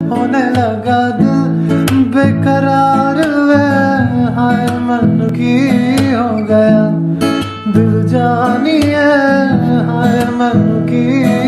होने लगा दिल बेकरार वे। हाय, मन की हो गया दिल जानिए। हाय, मन की